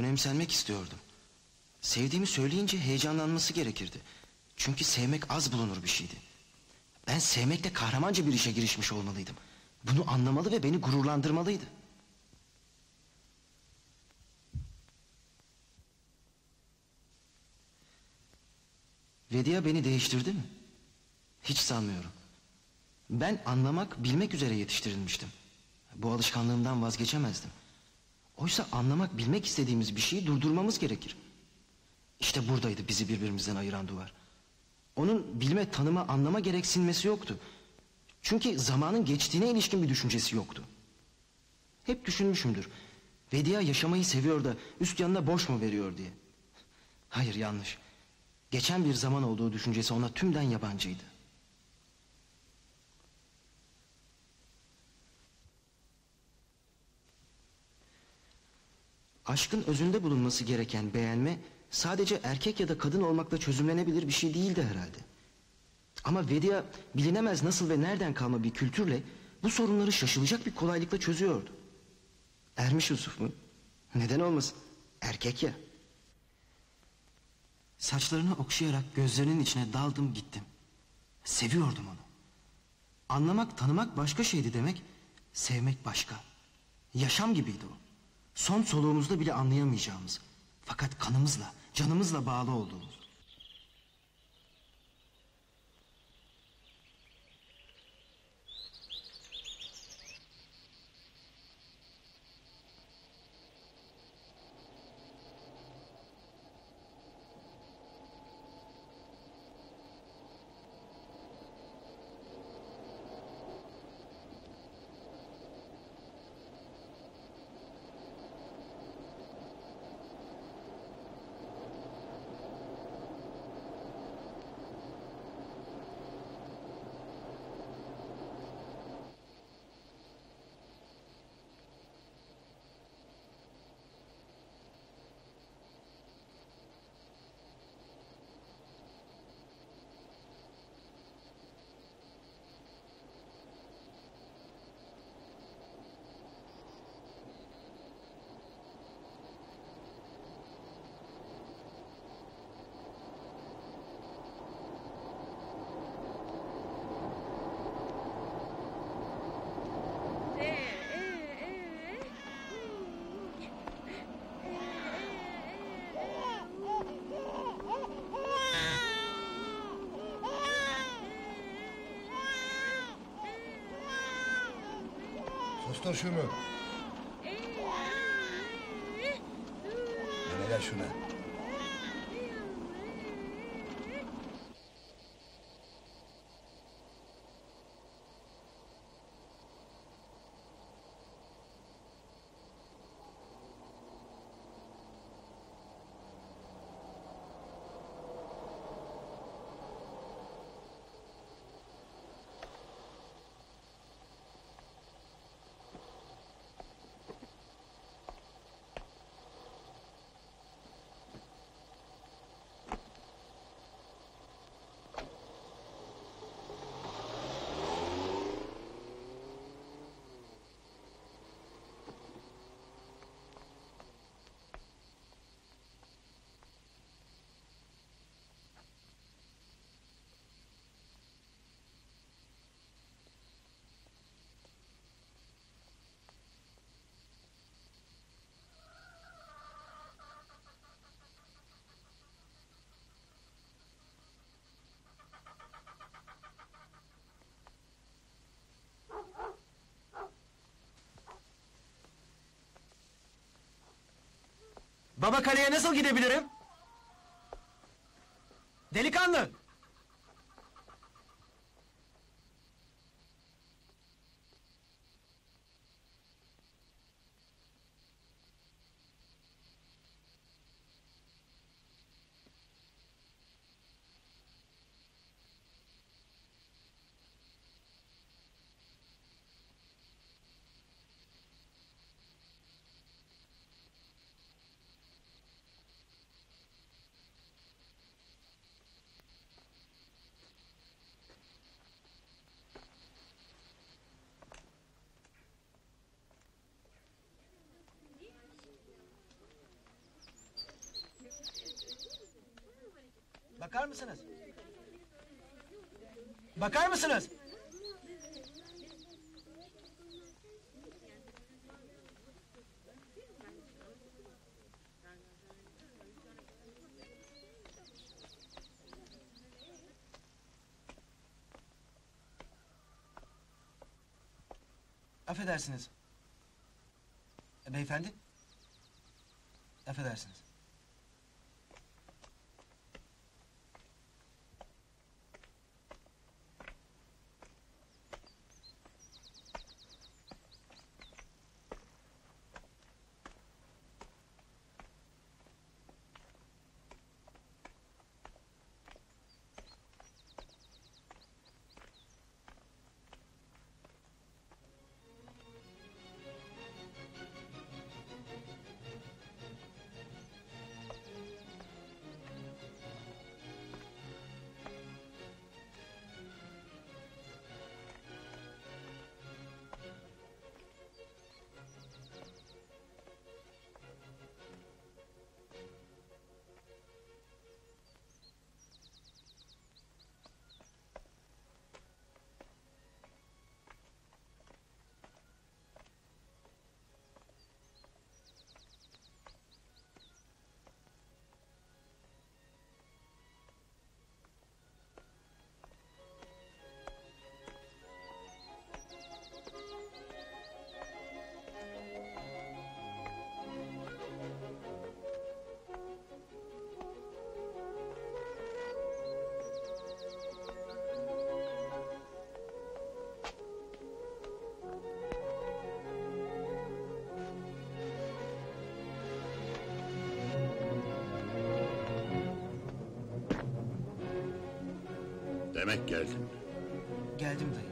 Önemsenmek istiyordum. Sevdiğimi söyleyince heyecanlanması gerekirdi. Çünkü sevmek az bulunur bir şeydi. Ben sevmekle kahramanca bir işe girişmiş olmalıydım. Bunu anlamalı ve beni gururlandırmalıydı. Vedia beni değiştirdi mi? Hiç sanmıyorum. Ben anlamak, bilmek üzere yetiştirilmiştim. Bu alışkanlığımdan vazgeçemezdim. Oysa anlamak, bilmek istediğimiz bir şeyi durdurmamız gerekir. İşte buradaydı bizi birbirimizden ayıran duvar. Onun bilme, tanıma, anlama gereksinmesi yoktu. Çünkü zamanın geçtiğine ilişkin bir düşüncesi yoktu. Hep düşünmüşümdür. Vedia yaşamayı seviyor da üst yanına boş mu veriyor diye. Hayır yanlış. Geçen bir zaman olduğu düşüncesi ona tümden yabancıydı. Aşkın özünde bulunması gereken beğenme sadece erkek ya da kadın olmakla çözümlenebilir bir şey değildi herhalde. Ama Vedia bilinemez nasıl ve nereden kalma bir kültürle bu sorunları şaşılacak bir kolaylıkla çözüyordu. Ermiş Yusuf mu? Neden olmasın? Erkek ya. Saçlarını okşayarak gözlerinin içine daldım gittim. Seviyordum onu. Anlamak, tanımak başka şeydi demek, sevmek başka. Yaşam gibiydi o. Son soluğumuzda bile anlayamayacağımız. Fakat kanımızla, canımızla bağlı olduğumuz. Sustur şunu. Gel şuna. Baba kaleye nasıl gidebilirim? Bakar mısınız? Bakar mısınız? Affedersiniz. Beyefendi? Affedersiniz. Demek geldin. Geldim dayı.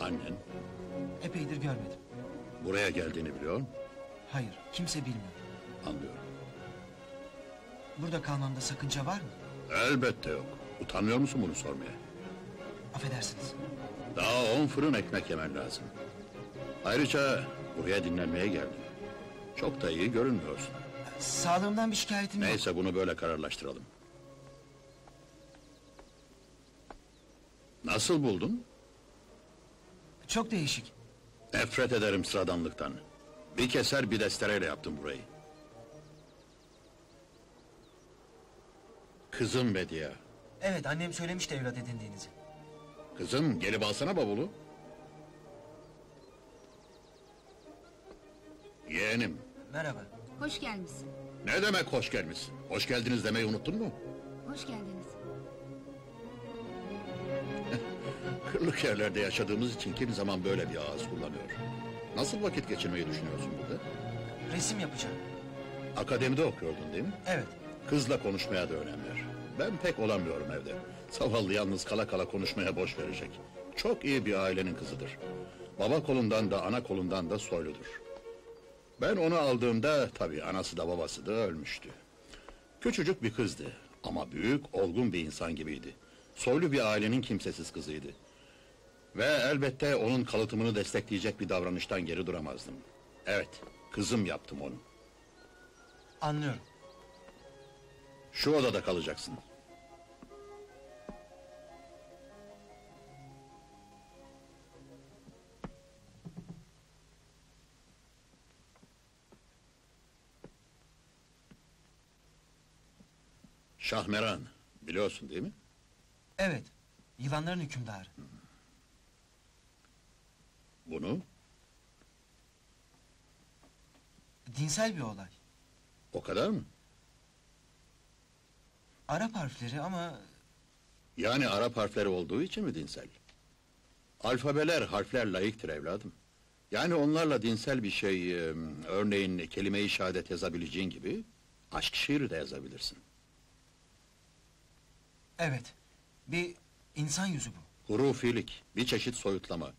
Annen Epeydir görmedim. buraya geldiğini biliyor mu? Hayır, kimse bilmiyor. Anlıyorum. Burada kalmamda sakınca var mı? Elbette yok. Utanmıyor musun bunu sormaya? Affedersiniz. Daha on fırın ekmek yemen lazım. Ayrıca buraya dinlenmeye geldin. Çok da iyi görünmüyorsun. Sağlığımdan bir şikayetim yok. Neyse bunu böyle kararlaştıralım. Nasıl buldun? Çok değişik. Nefret ederim sıradanlıktan. Bir keser bir destereyle yaptım burayı. Kızım Bediye. Evet, annem söylemişti evlat edindiğinizi. Kızım gelip alsana bavulu. Yeğenim. Merhaba. Hoş gelmişsin. Ne demek hoş gelmişsin? Hoş geldiniz demeyi unuttun mu? Hoş geldiniz. Kırlık yerlerde yaşadığımız için kim zaman böyle bir ağız kullanıyor. Nasıl vakit geçirmeyi düşünüyorsun burada? Resim yapacağım. Akademide okuyordun değil mi? Evet. Kızla konuşmaya da önem ver. Ben pek olamıyorum evde. Zavallı yalnız kala kala konuşmaya boş verecek. Çok iyi bir ailenin kızıdır. Baba kolundan da ana kolundan da soyludur. Ben onu aldığımda tabii anası da babası da ölmüştü. Küçücük bir kızdı ama büyük, olgun bir insan gibiydi. Soylu bir ailenin kimsesiz kızıydı. Ve elbette onun kalıtımını destekleyecek bir davranıştan geri duramazdım. Evet, kızım yaptım onu. Anlıyorum. Şu odada kalacaksın. Şahmeran, biliyorsun değil mi? Evet. Yılanların hükümdarı. Bunu, Dinsel bir olay. o kadar mı? Arap harfleri ama Yani Arap harfleri olduğu için mi dinsel? Alfabeler, harfler layıktır evladım. Yani onlarla dinsel bir şey, e, örneğin kelime-i şehadet yazabileceğin gibi... ...aşk şiiri de yazabilirsin. Evet. Bir insan yüzü bu. Hurufilik, bir çeşit soyutlama.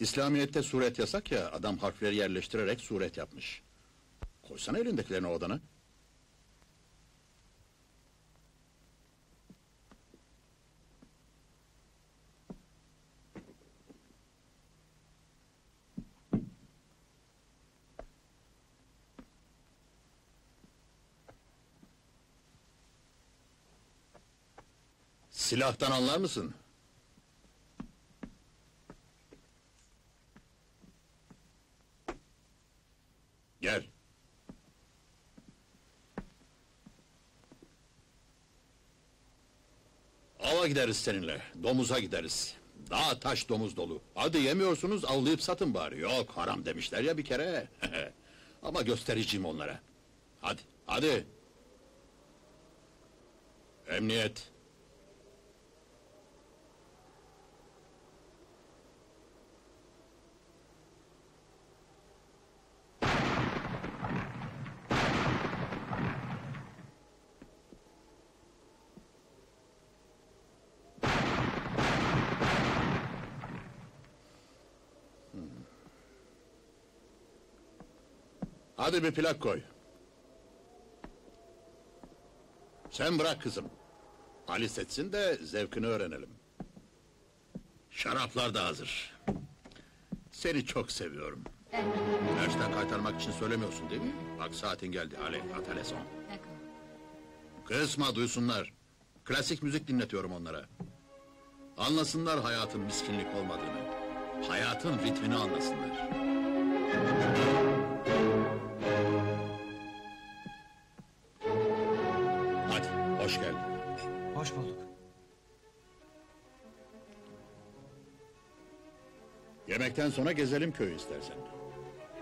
İslamiyet'te suret yasak ya, adam harfleri yerleştirerek suret yapmış. Koysana elindekilerini odana. Silahtan anlar mısın? Gel. Ava gideriz seninle, domuza gideriz. Dağ taş domuz dolu. Hadi yemiyorsunuz, avlayıp satın bari. Yok, haram demişler ya bir kere. Ama göstereceğim onlara. Hadi, hadi. Emniyet. Hadi bir plak koy. Sen bırak kızım. Ali setsin de zevkini öğrenelim. Şaraplar da hazır. Seni çok seviyorum. Dersten kaytarmak için söylemiyorsun değil mi? Bak saatin geldi. Ali, ataleson. D'accord. Kısma duysunlar. Klasik müzik dinletiyorum onlara. Anlasınlar hayatın miskinlik olmadığını. Hayatın ritmini anlasınlar. Yemekten sonra gezelim köyü istersen.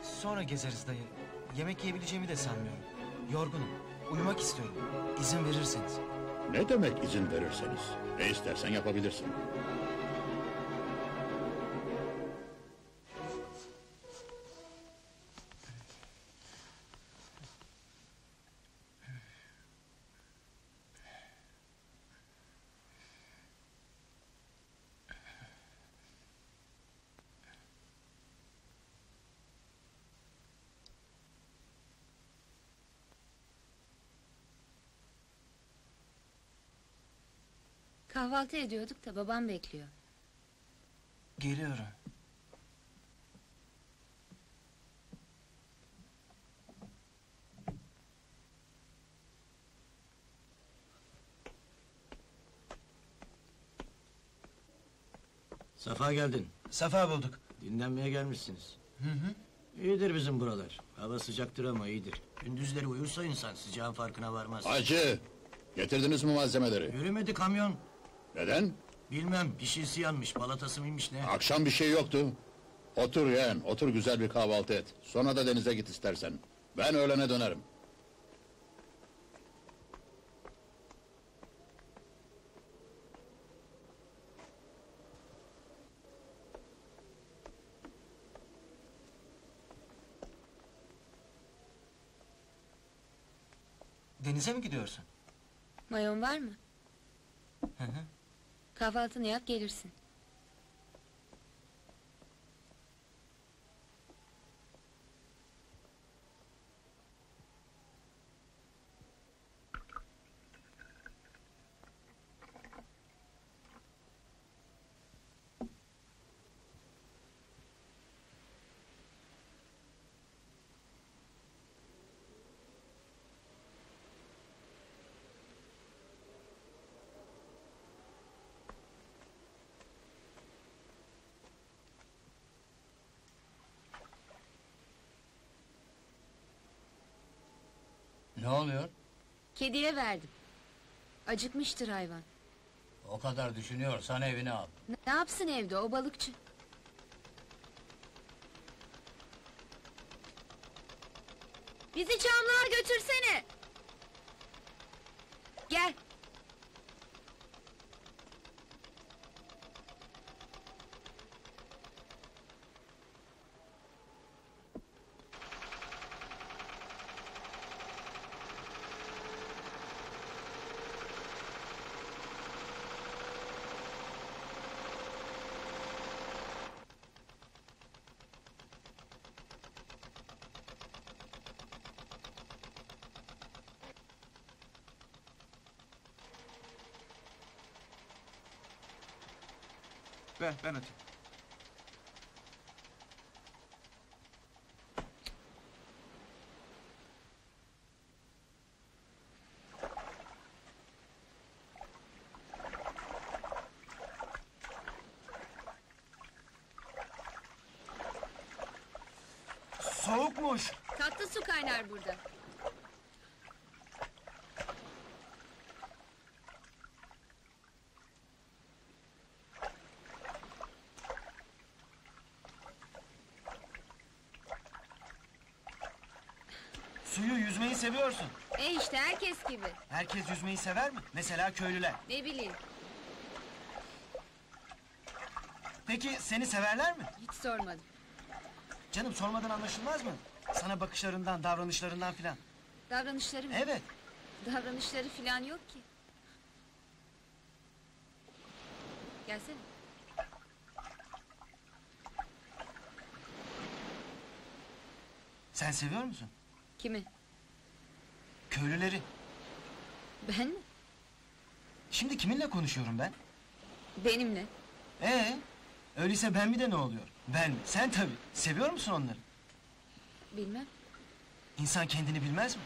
Sonra gezeriz dayı. Yemek yiyebileceğimi de sanmıyorum. Yorgunum. Uyumak istiyorum. İzin verirseniz. Ne demek izin verirseniz? Ne istersen yapabilirsin. Kahvaltı ediyorduk da babam bekliyor. Geliyorum. Safa geldin. Safa bulduk. Dinlenmeye gelmişsiniz. Hı hı. İyidir bizim buralar. Hava sıcaktır ama iyidir. Gündüzleri uyursa insan sıcağın farkına varmaz. Hacı, getirdiniz mi malzemeleri? Yürümedi kamyon. Neden? Bilmem bir şeysi yanmış balatası mıymış ne? Akşam bir şey yoktu. Otur yeğen, otur güzel bir kahvaltı et. Sonra da denize git istersen. Ben öğlene dönerim. Denize mi gidiyorsun? Mayon var mı? Hı hı. Kahvaltını yap gelirsin. Ne oluyor? Kediye verdim. Acıkmıştır hayvan. O kadar düşünüyorsan evine al. Ne yapsın evde o balıkçı? Bizi çamlığa götürsene. Gel. Ver ben atayım. Soğukmuş. Tatlı su kaynar burada. Seviyorsun. E işte herkes gibi. Herkes yüzmeyi sever mi? Mesela köylüler. Ne bileyim. Peki seni severler mi? Hiç sormadım. Canım sormadan anlaşılmaz mı? Sana bakışlarından, davranışlarından filan. Davranışları mı? Evet. Davranışları falan yok ki. Gelsene. Sen seviyor musun? Kimi? Köylüleri. Ben mi? Şimdi kiminle konuşuyorum ben? Benimle. Ee, öyleyse ben mi de ne oluyor? Ben mi? Sen tabii. Seviyor musun onları? Bilmem. İnsan kendini bilmez mi?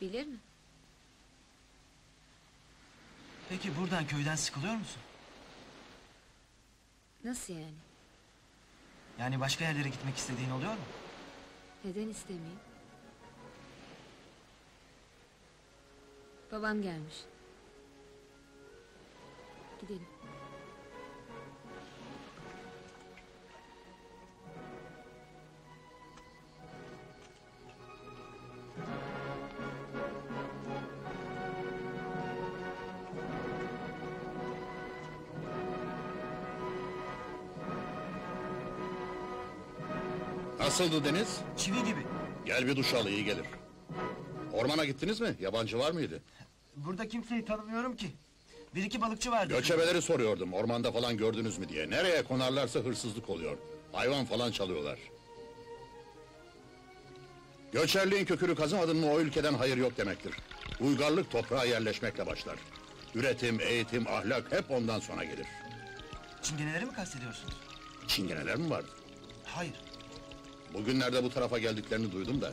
Bilir mi? Peki buradan köyden sıkılıyor musun? Nasıl yani? Yani başka yerlere gitmek istediğin oluyor mu? Neden istemeyeyim? Babam gelmiş. Gidelim. Nasıldı Deniz? Çivi gibi. Gel bir duş al iyi gelir. Ormana gittiniz mi? Yabancı var mıydı? Burada kimseyi tanımıyorum ki. Bir iki balıkçı vardı. Göçebeleri soruyordum. Ormanda falan gördünüz mü diye. Nereye konarlarsa hırsızlık oluyor. Hayvan falan çalıyorlar. Göçerliğin kökünü kazımadın mı o ülkeden hayır yok demektir. Uygarlık toprağa yerleşmekle başlar. Üretim, eğitim, ahlak hep ondan sonra gelir. Çingeneleri mi kastediyorsunuz? Çingeneler mi vardı? Hayır. Bugünlerde bu tarafa geldiklerini duydum da.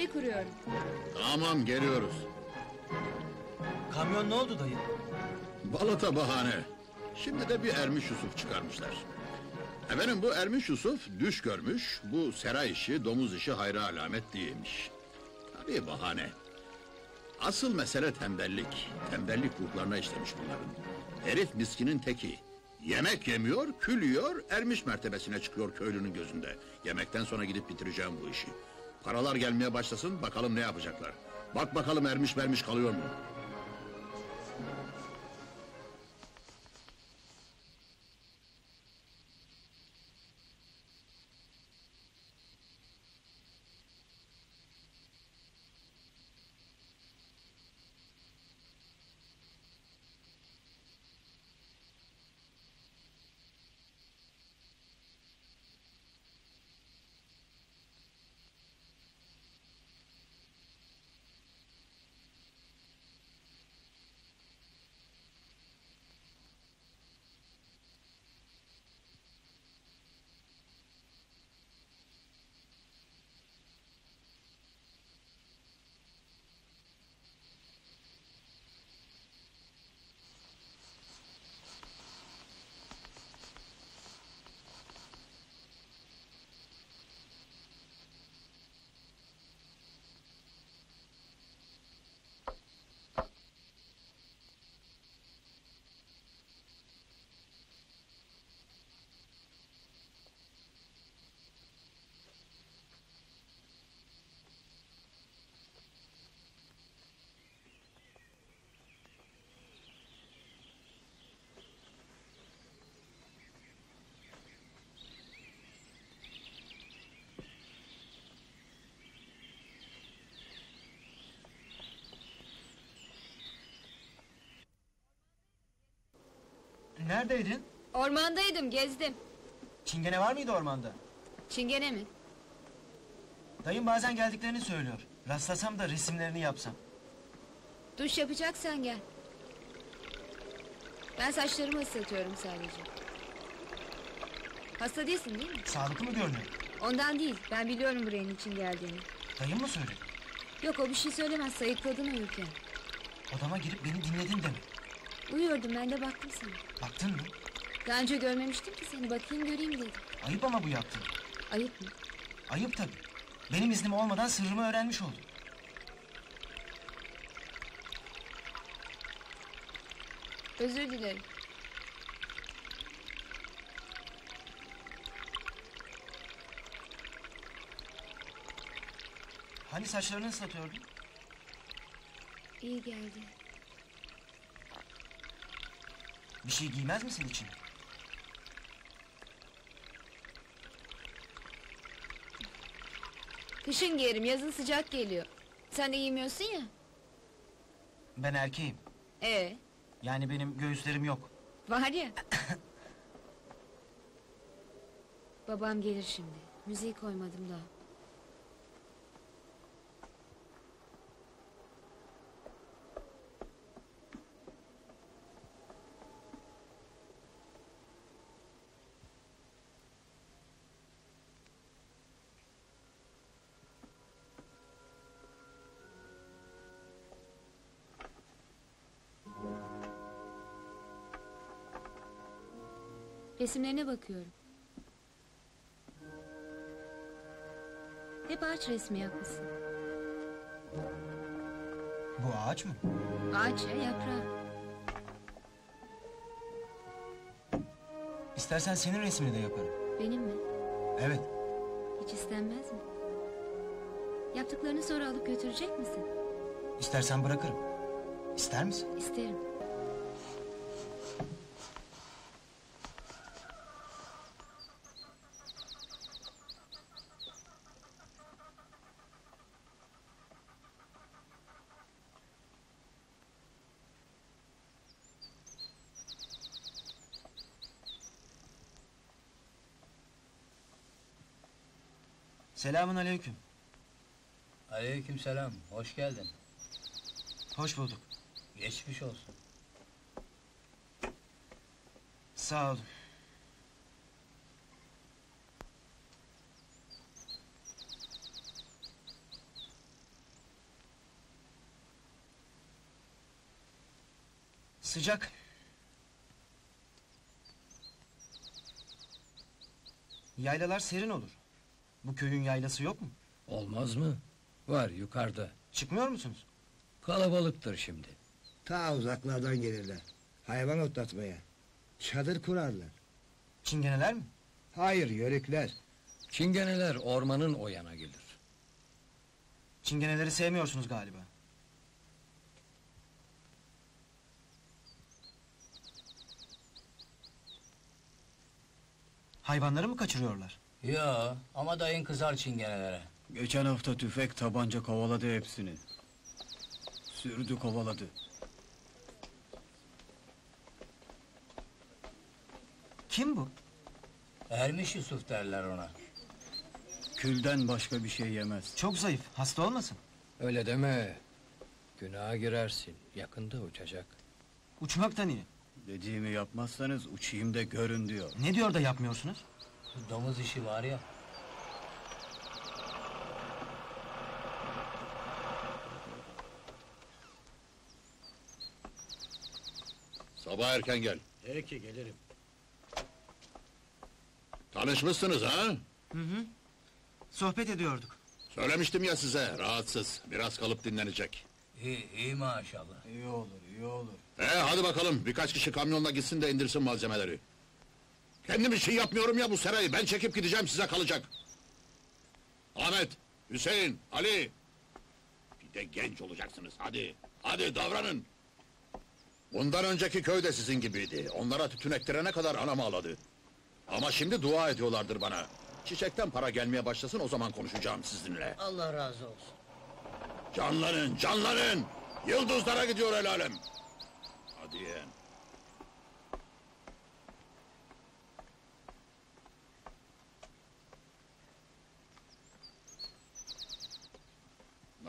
Sofrayı kuruyorum. Tamam geliyoruz. Kamyon ne oldu dayı? Balata bahane. Şimdi de bir Ermiş Yusuf çıkarmışlar. Efendim bu Ermiş Yusuf düş görmüş, bu sera işi, domuz işi hayra alamet değilmiş. Tabii bahane. Asıl mesele tembellik. Tembellik ruhlarına işlemiş bunların. Herif miskinin teki. Yemek yemiyor, kül yiyor, ermiş mertebesine çıkıyor köylünün gözünde. Yemekten sonra gidip bitireceğim bu işi. Paralar gelmeye başlasın, bakalım ne yapacaklar. Bak bakalım ermiş vermiş kalıyor mu? Neredeydin? Ormandaydım, gezdim. Çingene var mıydı ormanda? Çingene mi? Dayım bazen geldiklerini söylüyor. Rastlasam da resimlerini yapsam. Duş yapacaksan gel. Ben saçlarımı ıslatıyorum sadece. Hasta değilsin değil mi? Sağlıklı mı görünüyor? Ondan değil. Ben biliyorum buraya için geldiğini. Dayım mı söyledi? Yok o bir şey söylemez. Sayıkladın uyurken. Odama girip beni dinledin demek. Uyuyordum ben de baktım sana. Baktın mı? Daha önce görmemiştim ki seni bakayım göreyim dedim. Ayıp ama bu yaptığın. Ayıp mı? Ayıp tabii. Benim iznim olmadan sırrımı öğrenmiş oldun. Özür dilerim. Hani saçlarını ıslatıyordun? İyi geldi. Bir şey giymez misin için? Kışın giyerim yazın sıcak geliyor. Sen de giymiyorsun ya. Ben erkeğim. Ee, Yani benim göğüslerim yok. var ya. Babam gelir şimdi. Müziği koymadım daha. Resimlerine bakıyorum. Hep ağaç resmi yapmışsın. Bu ağaç mı? Ağaç ya yaprağı. İstersen senin resmini de yaparım. Benim mi? Evet. Hiç istenmez mi? Yaptıklarını sonra alıp götürecek misin? İstersen bırakırım. İster misin? İsterim. Selamun aleyküm. Aleykümselam, hoş geldin. Hoş bulduk. Geçmiş olsun. Sağ olun. Sıcak. Yaylalar serin olur. Bu köyün yaylası yok mu? Olmaz mı? Var yukarıda. Çıkmıyor musunuz? Kalabalıktır şimdi. Ta uzaklardan gelirler. Hayvan otlatmaya. Çadır kurarlar. Çingeneler mi? Hayır yörükler. Çingeneler ormanın o yana gelir. Çingeneleri sevmiyorsunuz galiba. Hayvanları mı kaçırıyorlar? Yo, ama dayın kızar çingenelere. Geçen hafta tüfek tabanca kovaladı hepsini. Sürdü kovaladı. Kim bu? Ermiş Yusuf derler ona. Külden başka bir şey yemez. Çok zayıf, hasta olmasın? Öyle deme. Günaha girersin. Yakında uçacak. Uçmak da niye? Dediğimi yapmazsanız uçayım da görün diyor. Ne diyor da yapmıyorsunuz? Bu domuz işi var ya. Sabah erken gel. Peki gelirim. Tanışmışsınız ha? Sohbet ediyorduk. Söylemiştim ya size, rahatsız. Biraz kalıp dinlenecek. İyi, iyi maşallah. İyi olur, iyi olur. Ee, hadi bakalım, birkaç kişi kamyonla gitsin de indirsin malzemeleri. Kendim için yapmıyorum ya bu serayı, ben çekip gideceğim size kalacak. Ahmet, Hüseyin, Ali. Bir de genç olacaksınız, hadi. Hadi davranın. Bundan önceki köy de sizin gibiydi. Onlara tütün ektirene kadar anam ağladı. Ama şimdi dua ediyorlardır bana. Çiçekten para gelmeye başlasın o zaman konuşacağım sizinle. Allah razı olsun. Canlanın, canlanın! Yıldızlara gidiyor el alem. Hadi yeğen.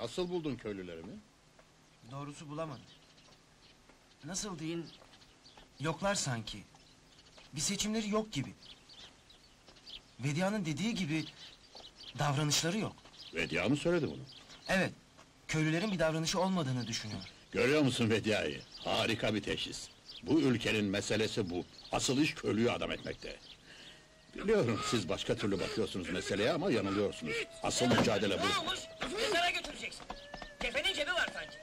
Nasıl buldun köylülerimi? Doğrusu bulamadım. Nasıl deyin? Yoklar sanki. Bir seçimleri yok gibi. Vedia'nın dediği gibi davranışları yok. Vedia mı söyledi bunu? Evet, köylülerin bir davranışı olmadığını düşünüyor. Görüyor musun Vedia'yı? Harika bir teşhis. Bu ülkenin meselesi bu. Asıl iş köylüyü adam etmekte. Biliyorum siz başka türlü bakıyorsunuz meseleye ama yanılıyorsunuz. Asıl mücadele bu. Ne olmuş? Mezara götüreceksin. Kefenin cebi var sanki.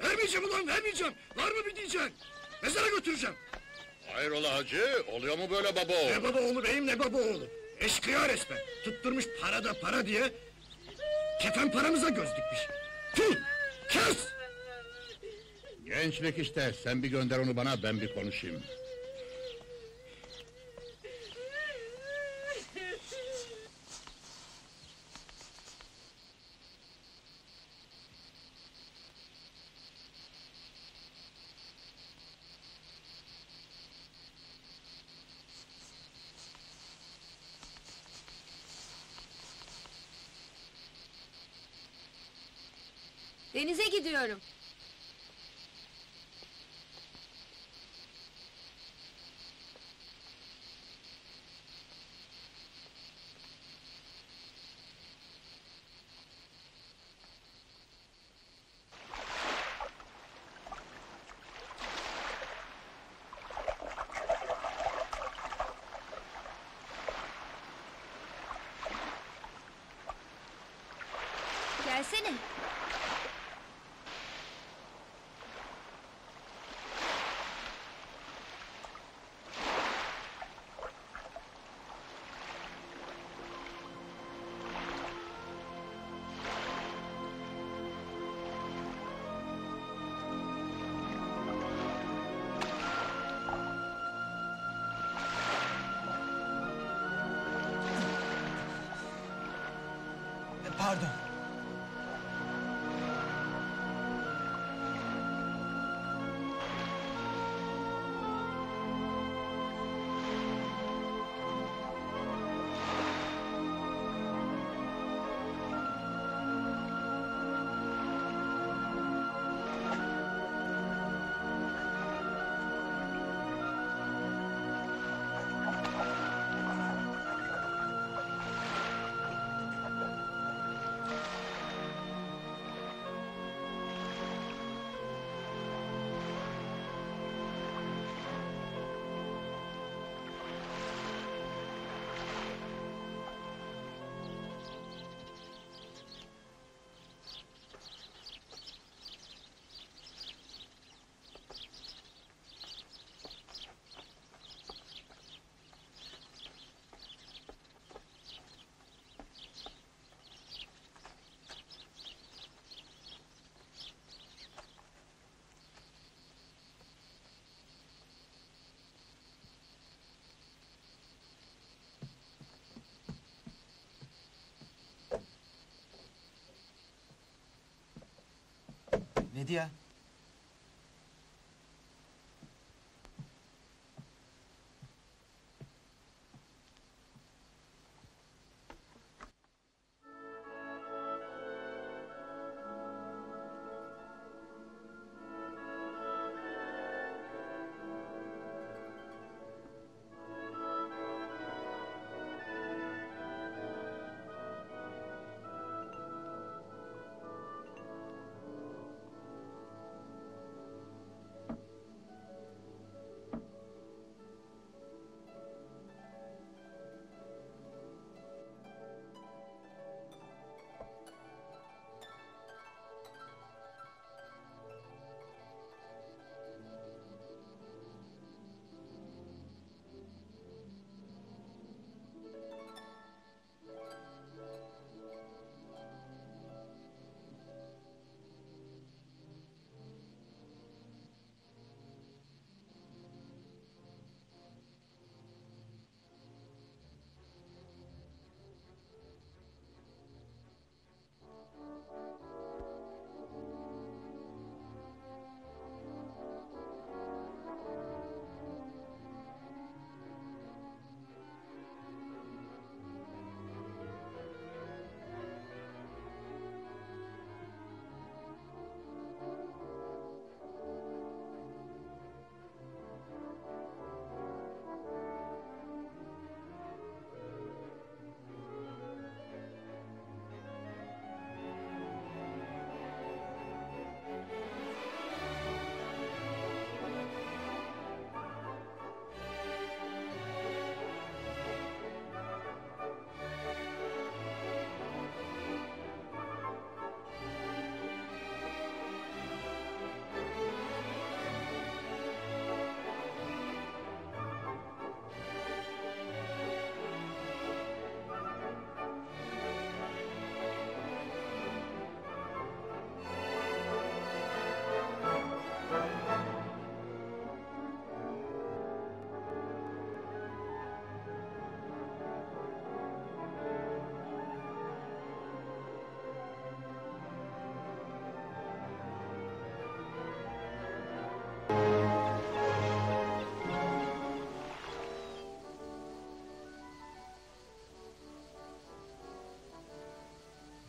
Vermeyeceğim ulan vermeyeceğim. Var mı bir diyeceksin? Mezara götüreceğim. Hayrola hacı? Oluyor mu böyle baba? Ne baba oğlu beyim ne baba oğlu. Eşkıya resmen. Tutturmuş para da para diye. Kefen paramıza göz dikmiş. Tüh! Kes! Gençlik işte. Sen bir gönder onu bana ben bir konuşayım. Denize gidiyorum. Gelsene. Vedia.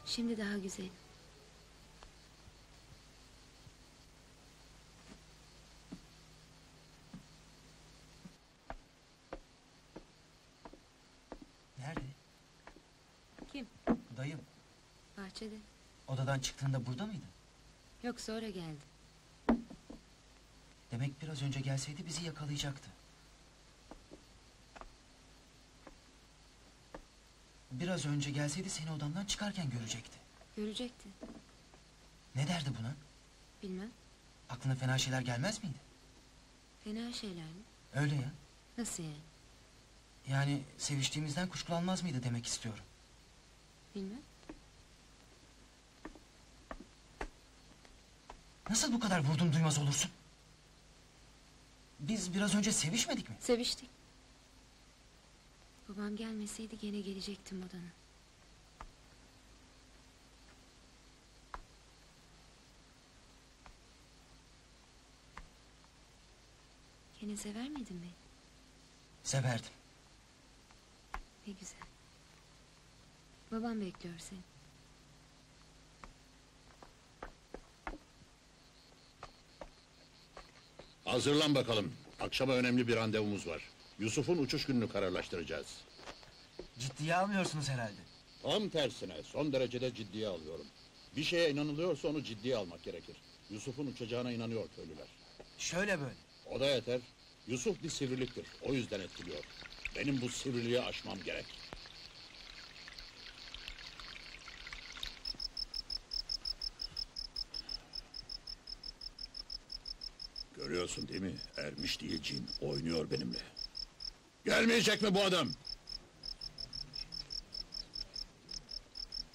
Şimdi daha güzel. Nerede? Kim? Dayım. Bahçede. Odadan çıktığında burada mıydı? Yok sonra geldi. Demek biraz önce gelseydi bizi yakalayacaktı. Biraz önce gelseydi seni odamdan çıkarken görecekti. Görecekti. Ne derdi buna? Bilmem. Aklına fena şeyler gelmez miydi? Fena şeyler mi? Öyle ya. Nasıl yani? Yani seviştiğimizden kuşkulanmaz mıydı demek istiyorum. Bilmem. Nasıl bu kadar vurdum duymaz olursun? Biz biraz önce sevişmedik mi? Seviştik. Babam gelmeseydi gene gelecektim odana. Gene sever miydin beni? Severdim. Ne güzel. Babam bekliyor seni. Hazırlan bakalım. Akşama önemli bir randevumuz var. Yusuf'un uçuş gününü kararlaştıracağız. Ciddiye almıyorsunuz herhalde. Tam tersine son derecede ciddiye alıyorum. Bir şeye inanılıyorsa onu ciddiye almak gerekir. Yusuf'un uçacağına inanıyor köylüler. Şöyle böyle. O da yeter. Yusuf bir sivriliktir. O yüzden etkiliyor. Benim bu sivriliği aşmam gerek. Görüyorsun değil mi? Ermiş değil cin. Oynuyor benimle. Gelmeyecek mi bu adam?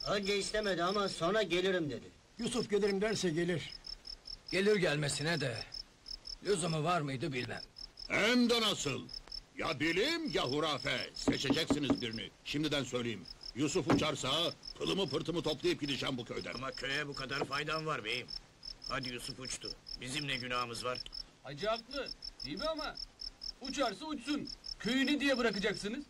Önce istemedi ama sonra gelirim dedi. Yusuf gelirim derse gelir. Gelir gelmesine de lüzumu var mıydı bilmem. Hem de nasıl? Ya bilim ya hurafe. Seçeceksiniz birini. Şimdiden söyleyeyim. Yusuf uçarsa pılımı pırtımı toplayıp gideceğim bu köyden. Ama köye bu kadar faydan var beyim. Hadi Yusuf uçtu. Bizim ne günahımız var? Hacı haklı. Değil mi ama? Uçarsa uçsun. Köyü ne diye bırakacaksınız?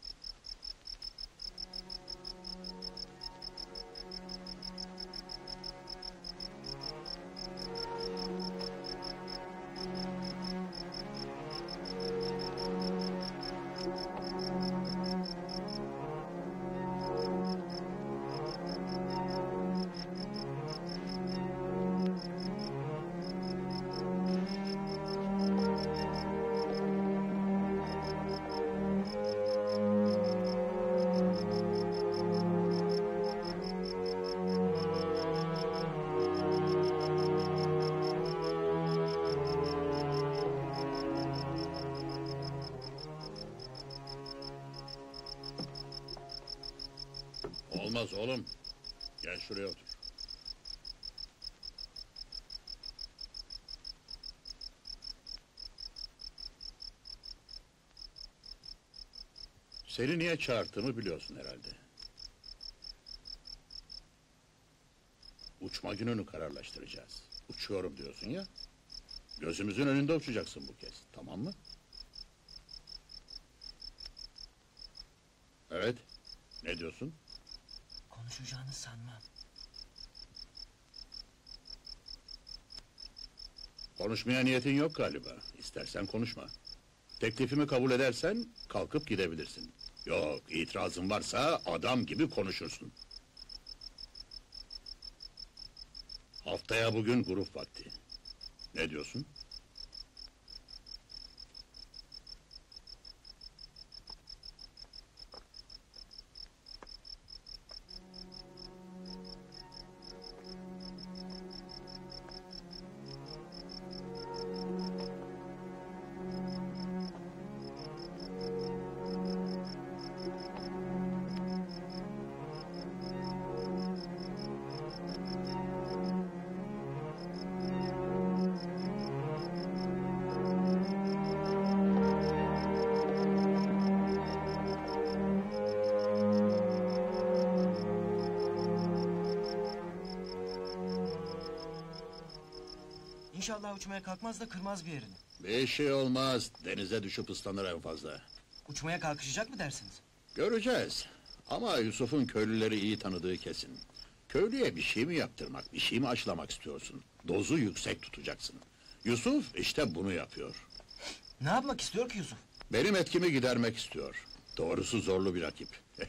Seni niye çağırttığımı biliyorsun herhalde. Uçma gününü kararlaştıracağız. Uçuyorum diyorsun ya. Gözümüzün önünde uçacaksın bu kez. Tamam mı? Evet. Ne diyorsun? Konuşacağını sanmam. Konuşmaya niyetin yok galiba. İstersen konuşma. Teklifimi kabul edersen kalkıp gidebilirsin. Yok, itirazın varsa adam gibi konuşursun. Haftaya bugün grup vakti. Ne diyorsun? İnşallah uçmaya kalkmaz da kırmaz bir yerini. Bir şey olmaz. Denize düşüp ıslanır en fazla. Uçmaya kalkışacak mı dersiniz? Göreceğiz. Ama Yusuf'un köylüleri iyi tanıdığı kesin. Köylüye bir şey mi yaptırmak, bir şey mi aşılamak istiyorsun? Dozu yüksek tutacaksın. Yusuf işte bunu yapıyor. Ne yapmak istiyor ki Yusuf? Benim etkimi gidermek istiyor. Doğrusu zorlu bir rakip.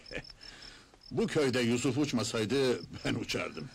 Bu köyde Yusuf uçmasaydı ben uçardım.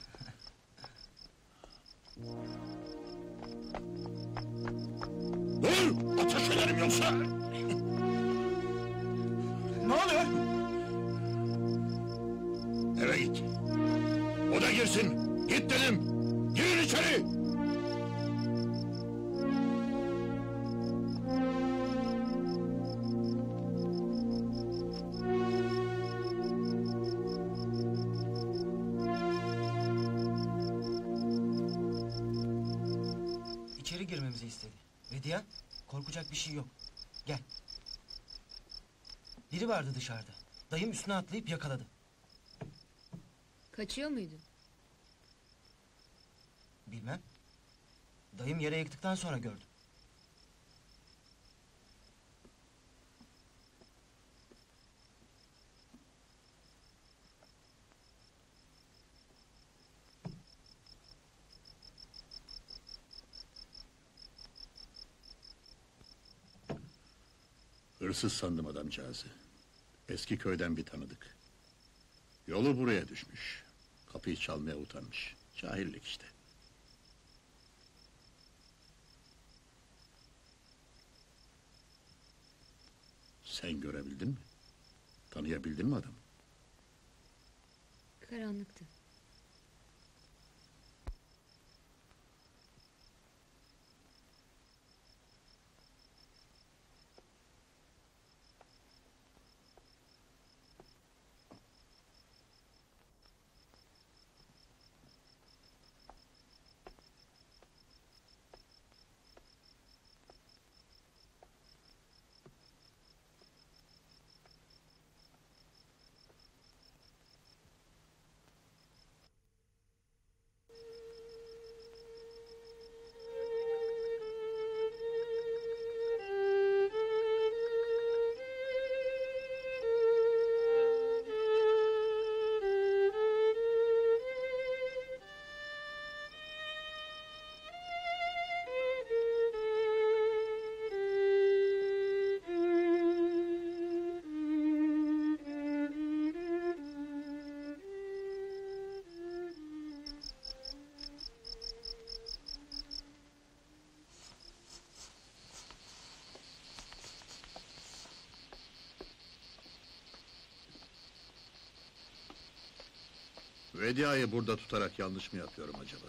Üstüne atlayıp yakaladı. Kaçıyor muydu? Bilmem. Dayım yere yıktıktan sonra gördüm. Hırsız sandım adamcağızı. Eski köyden bir tanıdık. Yolu buraya düşmüş. Kapıyı çalmaya utanmış. Cahillik işte. Sen görebildin mi? Tanıyabildin mi adamı? Karanlıktı. Vedia'yı burada tutarak yanlış mı yapıyorum acaba?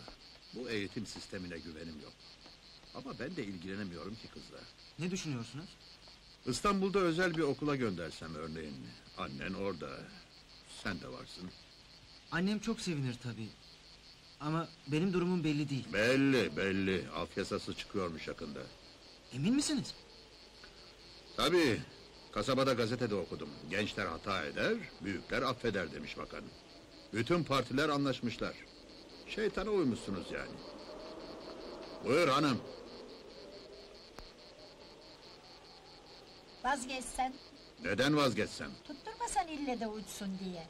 Bu eğitim sistemine güvenim yok. Ama ben de ilgilenemiyorum ki kızla. Ne düşünüyorsunuz? İstanbul'da özel bir okula göndersem örneğin. Annen orada. Sen de varsın. Annem çok sevinir tabii. Ama benim durumum belli değil. Belli belli. Af yasası çıkıyormuş yakında. Emin misiniz? Tabii. Kasabada gazetede okudum. Gençler hata eder, büyükler affeder demiş bakan. Bütün partiler anlaşmışlar. Şeytana uymuşsunuz yani. Buyur hanım. Vazgeçsen, Neden vazgeçsem? tutturmasan ille de uçsun diye.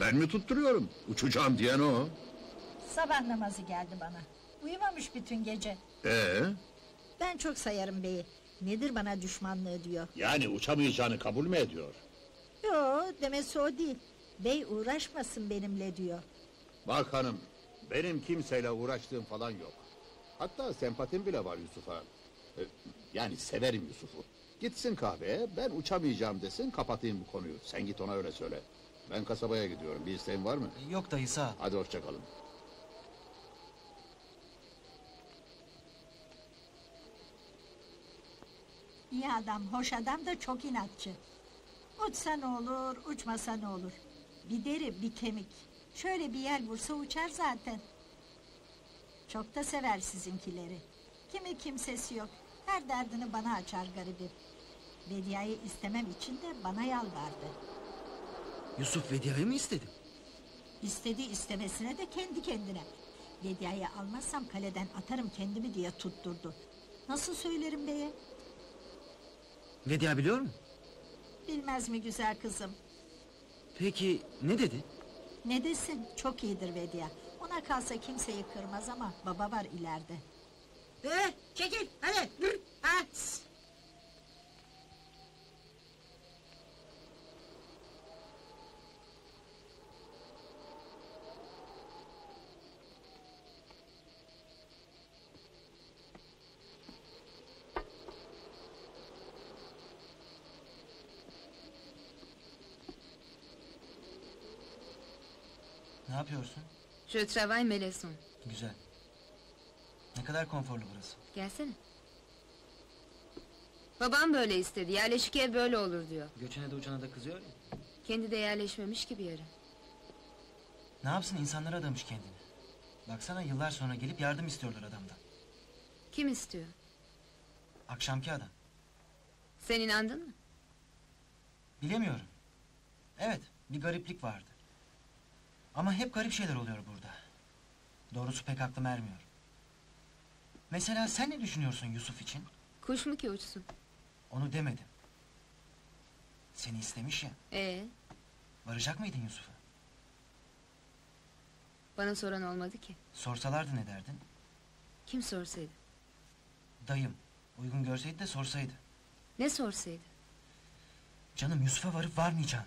Ben mi tutturuyorum? Uçacağım diyen o. Sabah namazı geldi bana. Uyumamış bütün gece. Ee, Ben çok sayarım beyi. Nedir bana düşmanlığı diyor. yani uçamayacağını kabul mü ediyor? Yo demesi o değil. Bey uğraşmasın benimle diyor. Bak hanım, benim kimseyle uğraştığım falan yok. Hatta sempatim bile var Yusuf'a. Ee, Yani severim Yusuf'u. Gitsin kahveye, ben uçamayacağım desin, kapatayım bu konuyu. Sen git ona öyle söyle. Ben kasabaya gidiyorum, bir isteğin var mı? Yok dayı sağ ol. Hadi hoşça kalın. İyi adam, hoş adam da çok inatçı. Uçsa ne olur, uçmasa ne olur. Bir deri, bir kemik. Şöyle bir yer vursa uçar zaten. Çok da sever sizinkileri. Kimi kimsesi yok. Her derdini bana açar garibim. Bedia'yı istemem için de bana yalvardı. Yusuf Vedia'yı mı istedi? İstedi istemesine de kendi kendine. Bedia'yı almazsam kaleden atarım kendimi diye tutturdu. Nasıl söylerim beye? Vedia biliyor mu? Bilmez mi güzel kızım? Peki ne dedi? Ne desin çok iyidir Vedia. Ona kalsa kimseyi kırmaz ama baba var ileride. Ee, çekil hadi. Dur. Ha. Yapıyorsun? Je travaille mes leçons. Güzel. Ne kadar konforlu burası. Gelsene. Babam böyle istedi. Yerleşik ev böyle olur diyor. Göçene de uçana da kızıyor ya. Kendi de yerleşmemiş gibi yere. Ne yapsın insanlara adamış kendini. Baksana yıllar sonra gelip yardım istiyorlar adamdan. Kim istiyor? Akşamki adam. Sen inandın mı? Bilemiyorum. Evet, bir gariplik vardı. Ama hep garip şeyler oluyor burada. Doğrusu pek aklım ermiyor. Mesela sen ne düşünüyorsun Yusuf için? Kuş mu ki uçsun? Onu demedim. Seni istemiş ya. Ee, Varacak mıydın Yusuf'a? bana soran olmadı ki. Sorsalardı ne derdin? Kim sorsaydı? Dayım. Uygun görseydi de sorsaydı. Ne sorsaydı? Canım Yusuf'a varıp varmayacağını.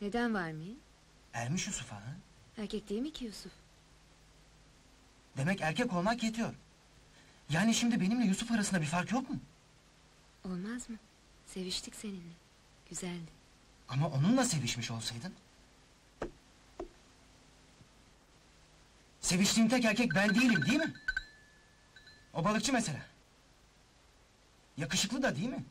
Neden varmayayım? Ermiş Yusuf'a ha? Erkek değil mi ki Yusuf? Demek erkek olmak yetiyor. Yani şimdi benimle Yusuf arasında bir fark yok mu? Olmaz mı? Seviştik seninle. Güzeldi. Ama onunla sevişmiş olsaydın. Seviştiğim tek erkek ben değilim değil mi? O balıkçı mesela. Yakışıklı da değil mi?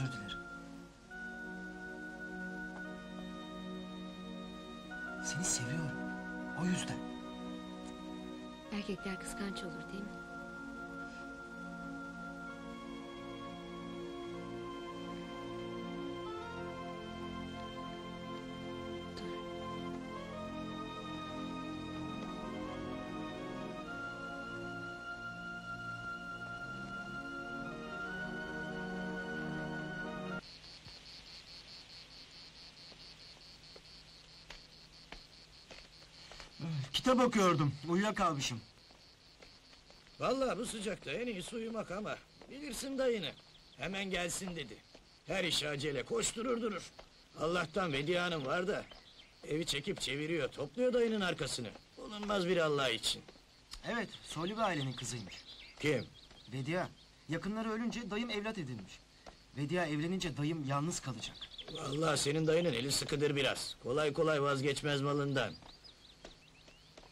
Özür dilerim. Seni seviyorum. O yüzden. Erkekler kıskanç olur değil mi? Kitap okuyordum. Uyuyakalmışım. Vallahi bu sıcakta en iyisi uyumak ama bilirsin dayını. Hemen gelsin dedi. Her işi acele koşturur durur. Allah'tan Vediye Hanım var da evi çekip çeviriyor, topluyor dayının arkasını. Bulunmaz bir Allah için. Evet, soylu bir ailenin kızıymış. Kim? Vedia. Yakınları ölünce dayım evlat edinmiş. Vedia evlenince dayım yalnız kalacak. Vallahi senin dayının eli sıkıdır biraz. Kolay kolay vazgeçmez malından.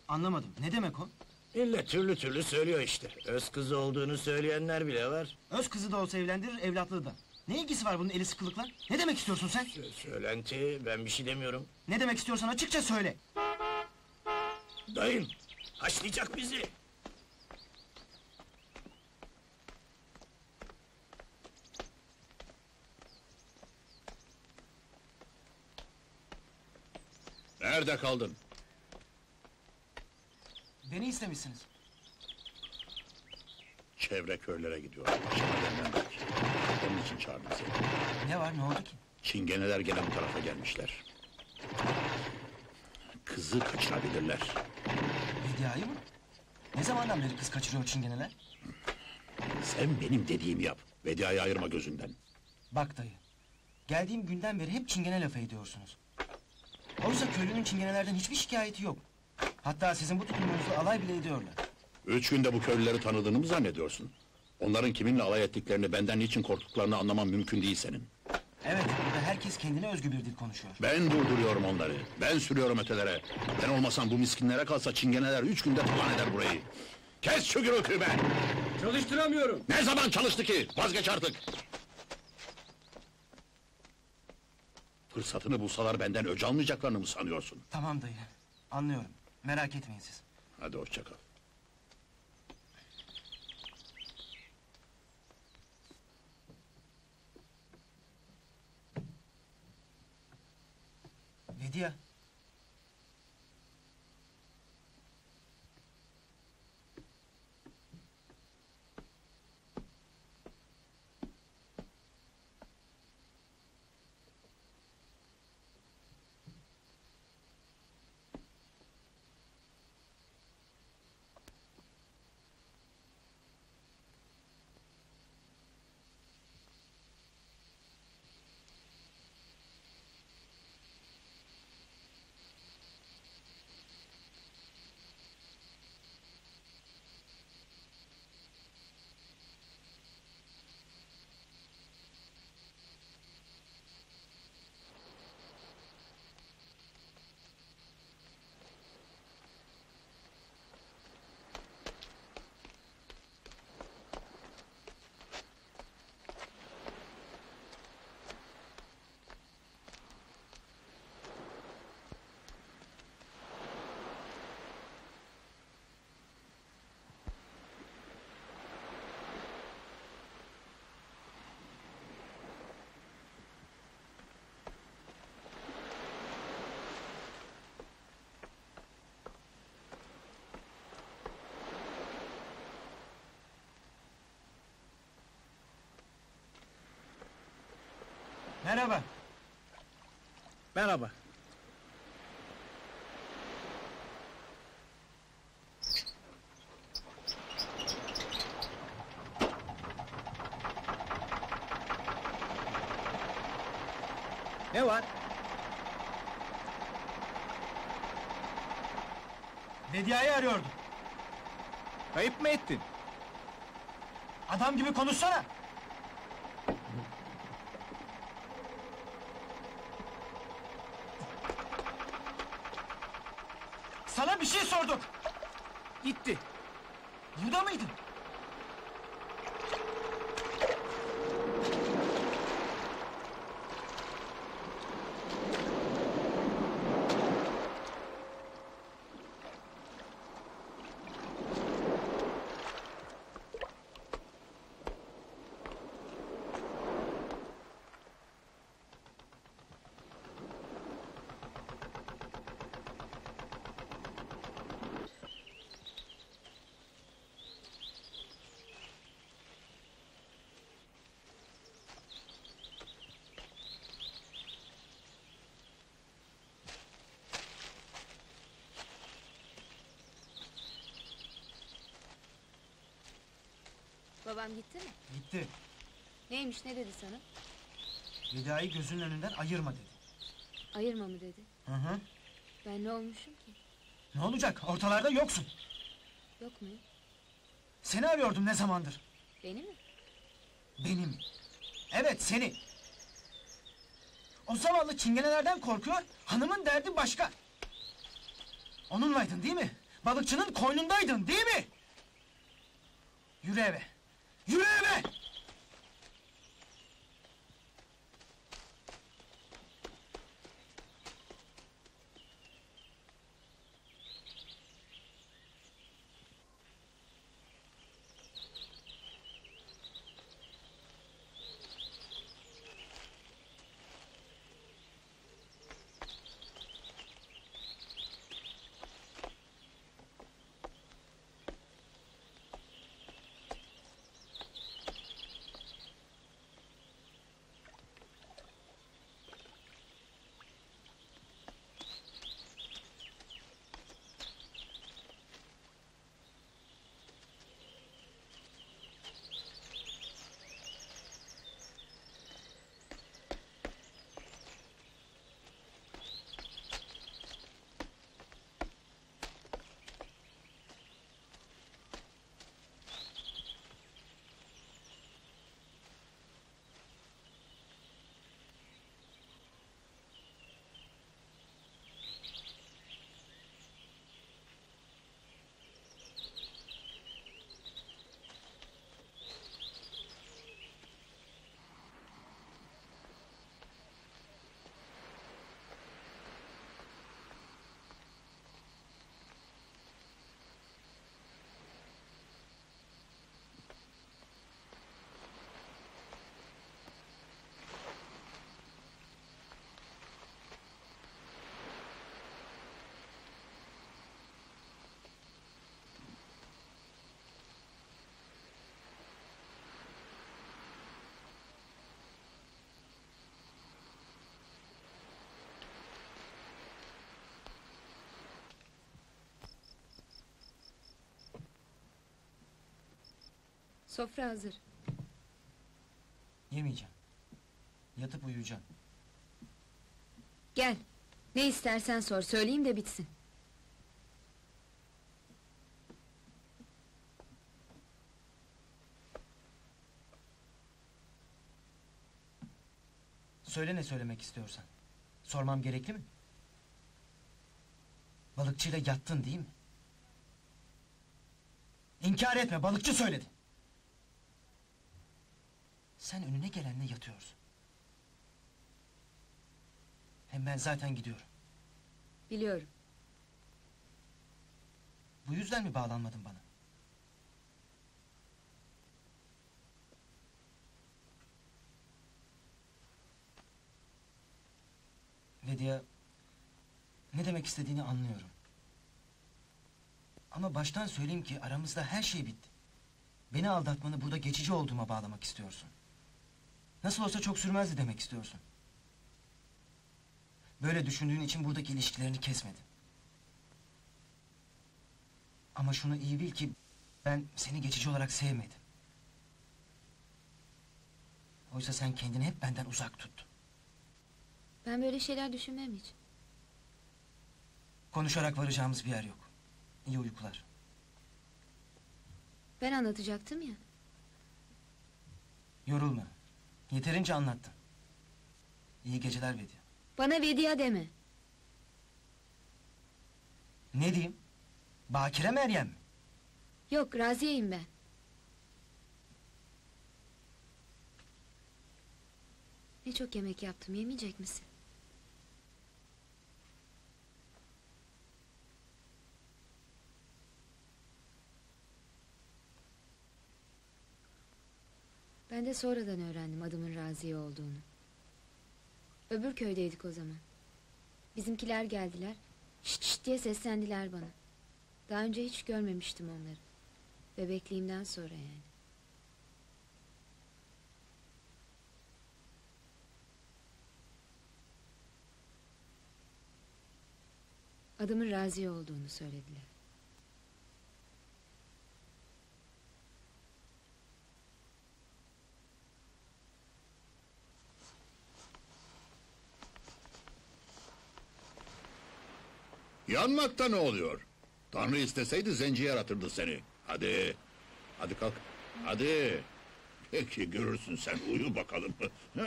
Anlamadım. Ne demek o? Millet türlü türlü söylüyor işte. Öz kızı olduğunu söyleyenler bile var. Öz kızı da olsa evlendirir, evlatlığı da. Ne ilgisi var bunun eli sıkılıkla? Ne demek istiyorsun sen? Sö- Söylenti, ben bir şey demiyorum. Ne demek istiyorsan açıkça söyle. Dayın, haşlayacak bizi. Nerede kaldın? Beni istemişsiniz. Çevre köylere gidiyorum. Çevreden belki. Onun için çağırdım seni. Ne var, ne oldu ki? Çingeneler gene bu tarafa gelmişler. Kızı kaçırabilirler. Vedia'yı mı? Ne zamandan beri kız kaçırıyor çingeneler? Sen benim dediğimi yap. Vedia'yı ayırma gözünden. Bak dayı. Geldiğim günden beri hep çingene lafı ediyorsunuz. Oysa köylünün çingenelerden hiçbir şikayeti yok. Hatta sizin bu tutumunuzu alay bile ediyorlar. Üç günde bu köylüleri tanıdığını mı zannediyorsun? Onların kiminle alay ettiklerini, benden niçin korktuklarını anlamam mümkün değil senin. Evet, burada herkes kendine özgü bir dil konuşuyor. Ben vurduruyorum onları. Ben sürüyorum ötelere. Ben olmasam bu miskinlere kalsa çingeneler üç günde talan eder burayı. Kes şu gürültüyü be! Çalıştıramıyorum. Ne zaman çalıştı ki? Vazgeç artık! Fırsatını bulsalar benden öc almayacaklarını mı sanıyorsun? Tamam dayı, anlıyorum. Merak etmeyin siz. Hadi hoşça kal. Lidya. Merhaba. Merhaba. Ne var? Bedia'yı arıyordum. Kayıp mı ettin? Adam gibi konuşsana. Sana bir şey sorduk. Gitti. Burada mıydın? Babam gitti mi? Gitti. Neymiş ne dedi sana? Bedia'yı gözünün önünden ayırma dedi. Ayırma mı dedi? Hı hı. Ben ne olmuşum ki? Ne olacak? Ortalarda yoksun. Yok mu? Seni arıyordum ne zamandır. Beni mi? Benim. Evet seni. O zavallı çingenelerden korkuyor, hanımın derdi başka. Onunlaydın değil mi? Balıkçının koynundaydın değil mi? Yürü eve. Sofra hazır. Yemeyeceğim. Yatıp uyuyacağım. Gel. Ne istersen sor. Söyleyeyim de bitsin. Söyle ne söylemek istiyorsan. Sormam gerekli mi? Balıkçıyla yattın değil mi? İnkar etme balıkçı söyledi. Sen önüne gelenle yatıyorsun. Hem ben zaten gidiyorum. Biliyorum. Bu yüzden mi bağlanmadın bana? Vedia, ne demek istediğini anlıyorum. Ama baştan söyleyeyim ki aramızda her şey bitti. Beni aldatmanı burada geçici olduğuma bağlamak istiyorsun. Nasıl olsa çok sürmezdi demek istiyorsun. Böyle düşündüğün için buradaki ilişkilerini kesmedim. Ama şunu iyi bil ki ben seni geçici olarak sevmedim. Oysa sen kendini hep benden uzak tuttun. Ben böyle şeyler düşünmem hiç. Konuşarak varacağımız bir yer yok. İyi uykular. Ben anlatacaktım ya. Yorulma. Yeterince anlattın. İyi geceler Vedia. Bana Vedia deme. Ne diyeyim? Bakire Meryem mi? Yok Raziye'yim ben. Ne çok yemek yaptım. Yemeyecek misin? Ben de sonradan öğrendim adımın Raziye olduğunu. Öbür köydeydik o zaman. Bizimkiler geldiler. Şşt şşt diye seslendiler bana. Daha önce hiç görmemiştim onları. Bebekliğimden sonra yani. Adımın Raziye olduğunu söylediler. Yanmakta ne oluyor? Tanrı isteseydi zenci yaratırdı seni. Hadi. Hadi kalk. Hadi. Peki görürsün sen uyu bakalım.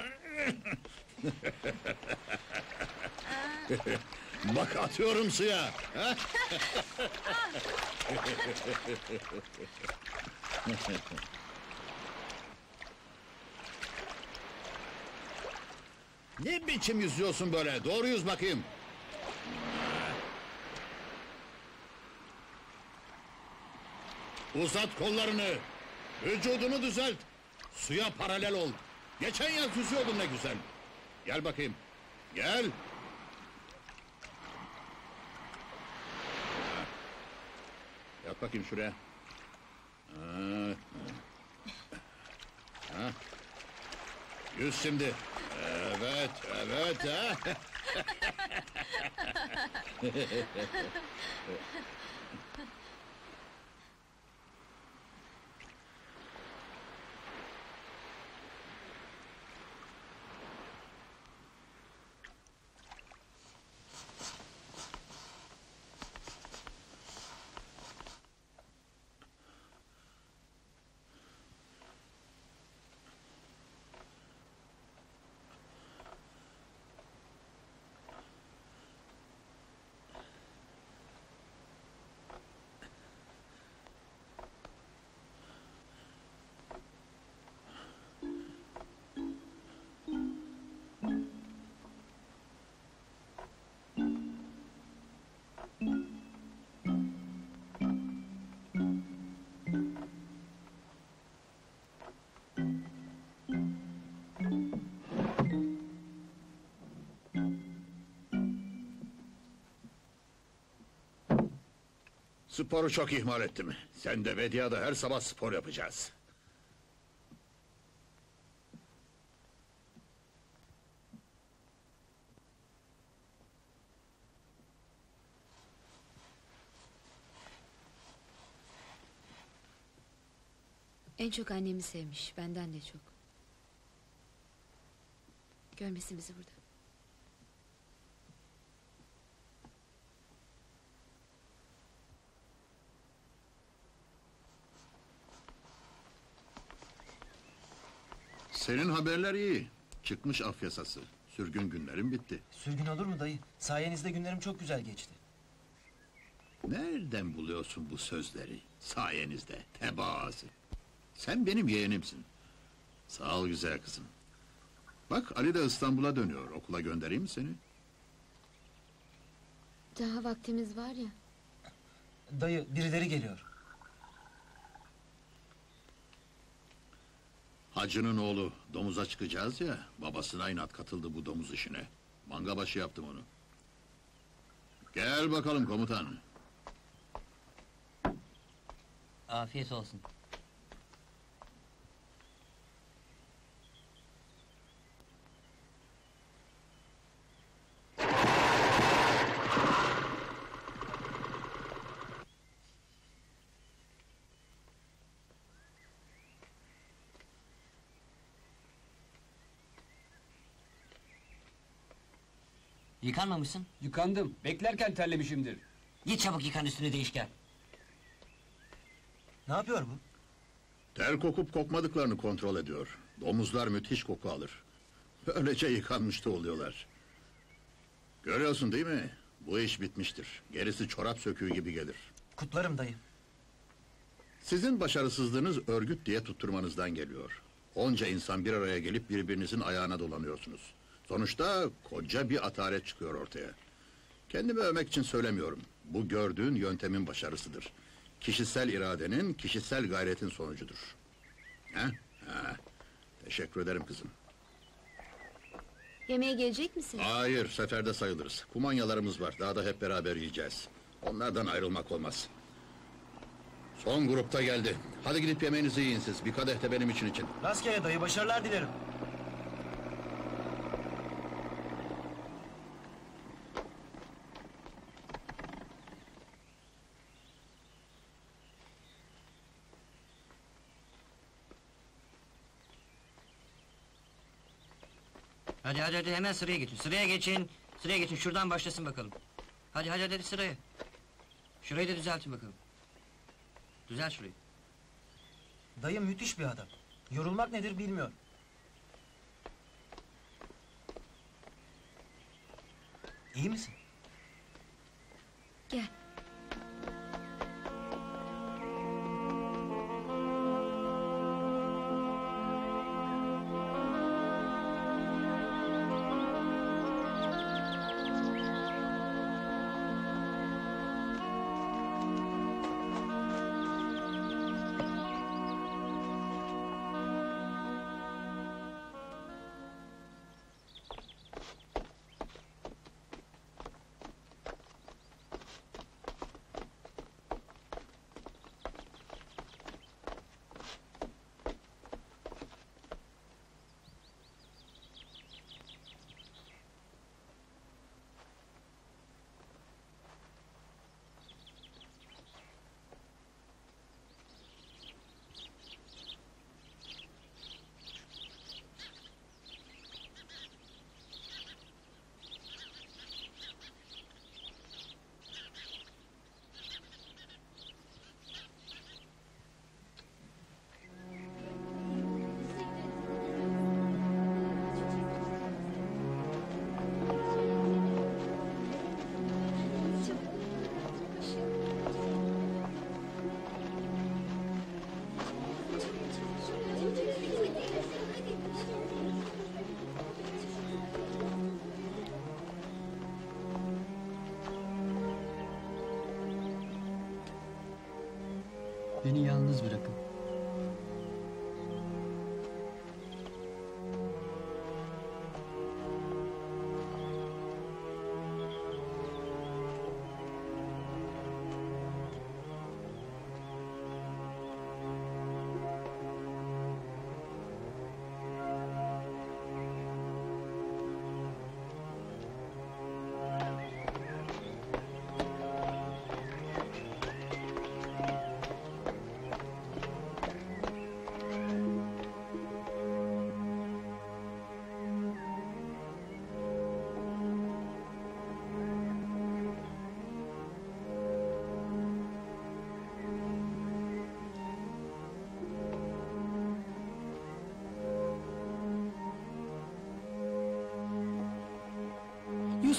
Bak atıyorum suya. ne biçim yüzüyorsun böyle? Doğru yüz bakayım. Uzat kollarını. Vücudunu düzelt. Suya paralel ol. Geçen yaz yüzüyordun ne güzel. Gel bakayım. Gel. Yat bakayım şuraya. Ha. Ha. Yüz şimdi. Evet, evet. Ha. Sporu çok ihmal ettim. Sen de Vedia'da her sabah spor yapacağız. En çok annemi sevmiş, benden de çok. Görmesin bizi burada. Senin haberler iyi. Çıkmış af yasası. Sürgün günlerin bitti. Sürgün olur mu dayı? Sayenizde günlerim çok güzel geçti. Nereden buluyorsun bu sözleri? Sayenizde, tebaası. Sen benim yeğenimsin. Sağ ol güzel kızım. Bak Ali de İstanbul'a dönüyor. Okula göndereyim mi seni? Daha vaktimiz var ya. Dayı birileri geliyor. Hacı'nın oğlu domuza çıkacağız ya. Babasına inat katıldı bu domuz işine. Manga başı yaptım onu. Gel bakalım komutan. Afiyet olsun. Yıkanmamışsın. Yıkandım. Beklerken terlemişimdir. Git çabuk yıkan üstünü değiş gel. Ne yapıyor bu? Ter kokup kokmadıklarını kontrol ediyor. Domuzlar müthiş koku alır. Böylece yıkanmış da oluyorlar. Görüyorsun değil mi? Bu iş bitmiştir. Gerisi çorap söküğü gibi gelir. Kutlarım dayı. Sizin başarısızlığınız örgüt diye tutturmanızdan geliyor. Onca insan bir araya gelip birbirinizin ayağına dolanıyorsunuz. Sonuçta koca bir ataret çıkıyor ortaya. Kendimi övmek için söylemiyorum. Bu gördüğün yöntemin başarısıdır. Kişisel iradenin, kişisel gayretin sonucudur. Ha? Ha. Teşekkür ederim kızım. Yemeğe gelecek misin? Hayır, seferde sayılırız. Kumanyalarımız var, daha da hep beraber yiyeceğiz. Onlardan ayrılmak olmaz. Son grupta geldi. Hadi gidip yemeğinizi yiyin siz. Bir kadeh de benim için için. Rastgele dayı başarılar dilerim. Hadi hadi hadi hemen sıraya geçin. Sıraya geçin. Sıraya geçin. Şuradan başlasın bakalım. Hadi hadi hadi sıraya. Şurayı da düzeltin bakalım. Düzelt şurayı. Dayı müthiş bir adam. Yorulmak nedir bilmiyor. İyi misin? Gel. Beni yalnız bırakın.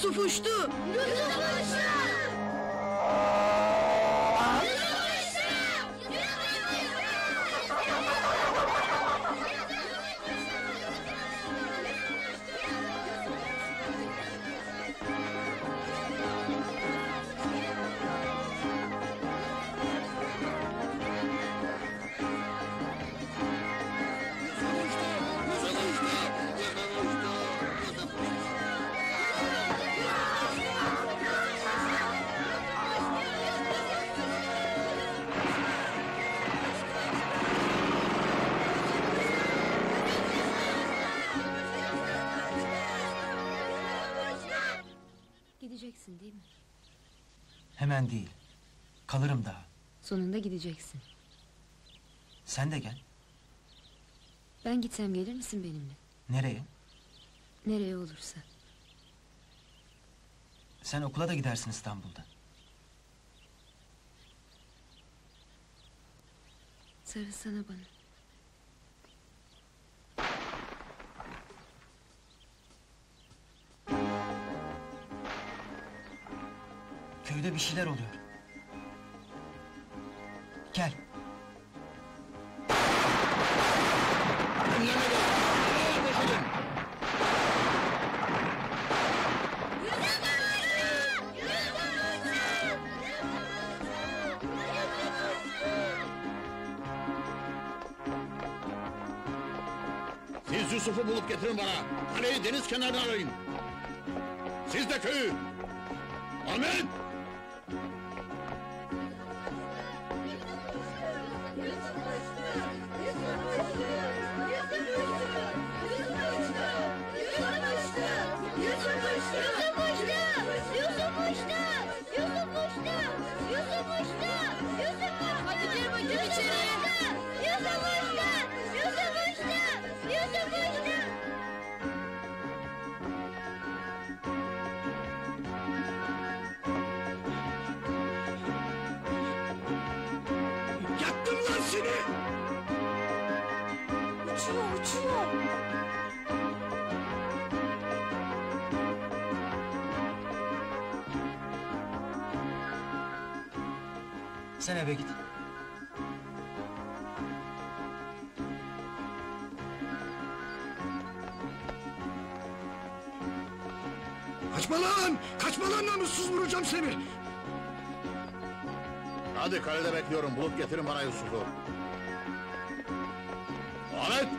Yusuf uçtu. Gideceksin Sonunda gideceksin. Sen de gel. Ben gitsem gelir misin benimle? Nereye? Nereye olursa. Sen okula da gidersin İstanbul'da. Sarılsana bana. Köyde bir şeyler oluyor. Kaleyi deniz kenarına arayın. Uçuyor. Sen eve git. Kaçma lan! Kaçma lan namussuz vuracağım seni! Hadi kalede bekliyorum. Bulup getirin bana Yusuf'u.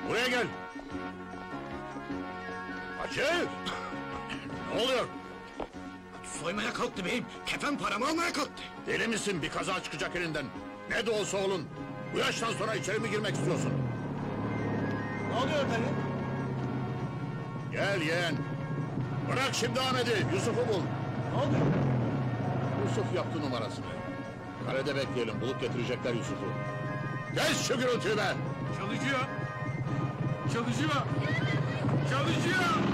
Buraya gel. Hacı! ne oluyor? Soymaya kalktı beyim. Kefen paramı almaya kalktı. Deli misin? Bir kaza çıkacak elinden. Ne de olsa olun. Bu yaştan sonra içeri mi girmek istiyorsun? Ne oluyor dayı? Gel yeğen. Bırak şimdi Ahmet'i. Yusuf'u bul. Ne oluyor? Yusuf yaptı numarasını. Kalede bekleyelim. Bulup getirecekler Yusuf'u. Kes şu gürültüyü be! Çalışıyor. 小子虚了小子虚了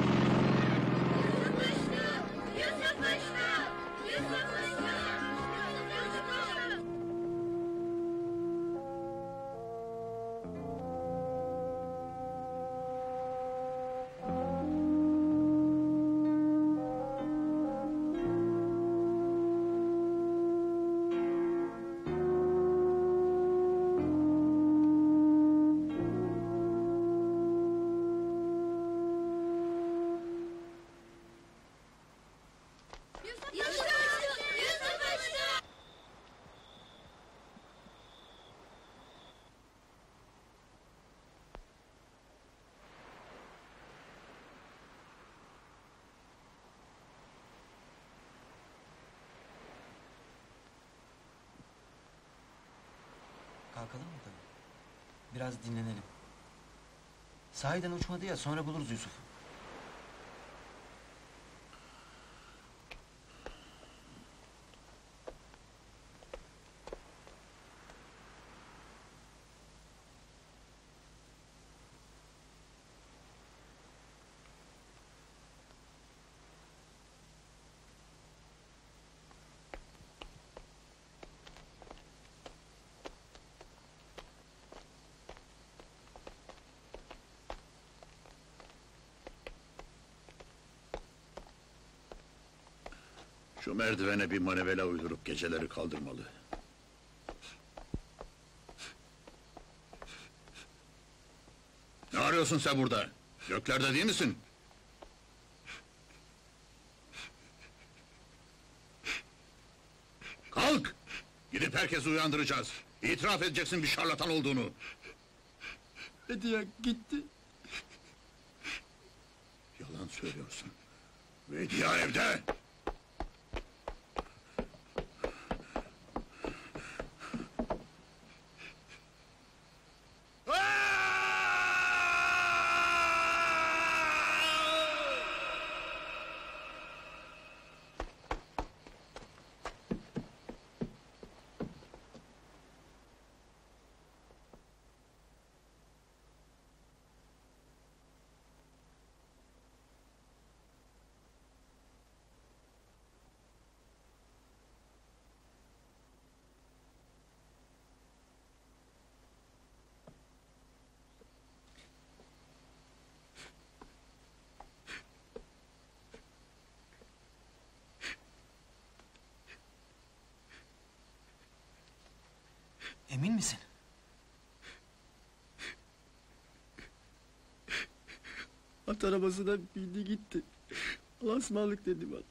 Kalkalım mı dayı? Biraz dinlenelim. Sahiden uçmadı ya sonra buluruz Yusuf'u. Şu merdivene bir manevela uydurup geceleri kaldırmalı. Ne arıyorsun sen burada? Göklerde değil misin? Kalk! Gidip herkesi uyandıracağız. İtiraf edeceksin bir şarlatan olduğunu. Hediye gitti. Yalan söylüyorsun. Vedia evde. Emin misin? At arabasına bindi gitti. Allah'a ısmarladık dedi bana.